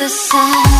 the sun.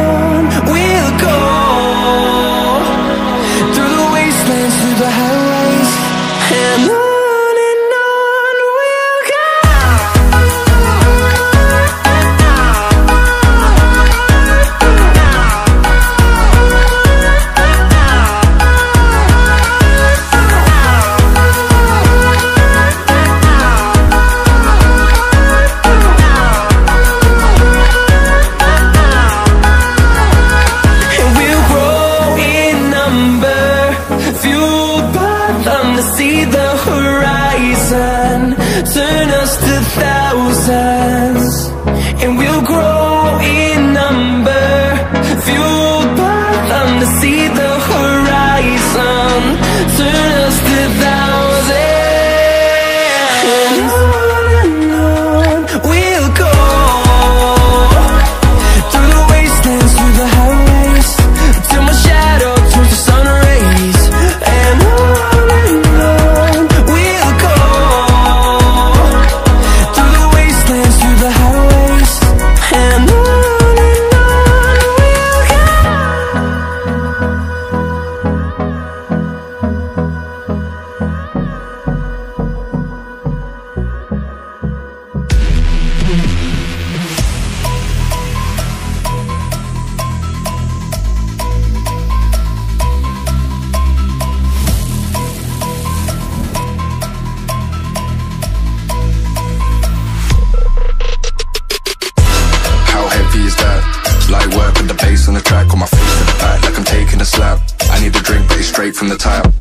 Track, on my face to the back, like I'm taking a slap. I need a drink, but it's straight from the tap.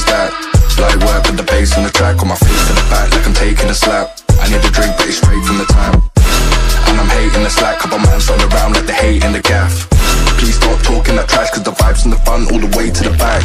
Is that? Light work with the bass on the track, on my face to the back, like I'm taking a slap. I need a drink, but it's straight from the tap. And I'm hating the slack, couple mans run around like they hate in the gaff. Please stop talking that trash, cause the vibes and the fun all the way to the back.